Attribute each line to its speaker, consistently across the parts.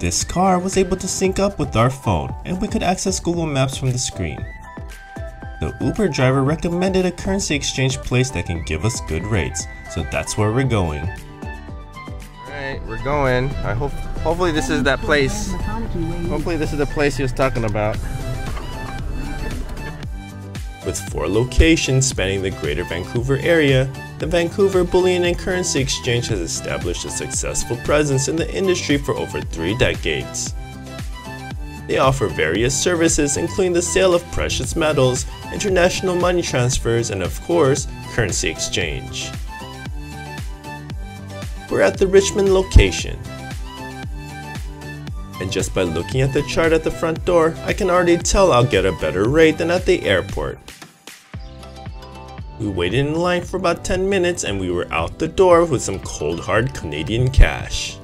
Speaker 1: This car was able to sync up with our phone and we could access Google Maps from the screen. The Uber driver recommended a currency exchange place that can give us good rates, so that's where we're going.
Speaker 2: Alright, we're going. I hope hopefully this is that place. Hopefully this is the place he was talking about.
Speaker 1: With four locations spanning the greater Vancouver area, the Vancouver Bullion and Currency Exchange has established a successful presence in the industry for over three decades. They offer various services including the sale of precious metals, international money transfers, and of course, currency exchange. We're at the Richmond location. And just by looking at the chart at the front door, I can already tell I'll get a better rate than at the airport. We waited in line for about 10 minutes and we were out the door with some cold hard Canadian cash.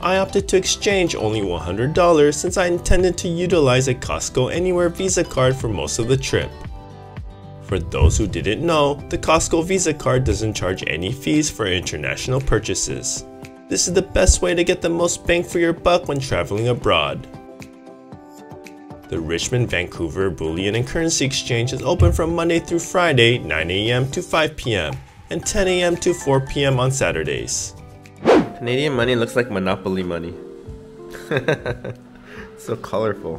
Speaker 1: I opted to exchange only $100 since I intended to utilize a Costco Anywhere Visa card for most of the trip. For those who didn't know, the Costco Visa card doesn't charge any fees for international purchases. This is the best way to get the most bang for your buck when traveling abroad. The Richmond Vancouver Bullion and Currency Exchange is open from Monday through Friday 9am to 5pm and 10am to 4pm on Saturdays.
Speaker 2: Canadian money looks like Monopoly money. so colorful.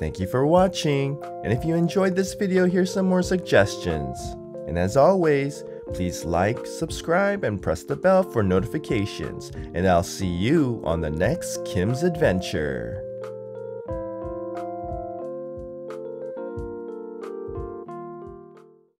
Speaker 1: Thank you for watching, and if you enjoyed this video, here's some more suggestions. And as always, please like, subscribe, and press the bell for notifications, and I'll see you on the next Kim's Adventure.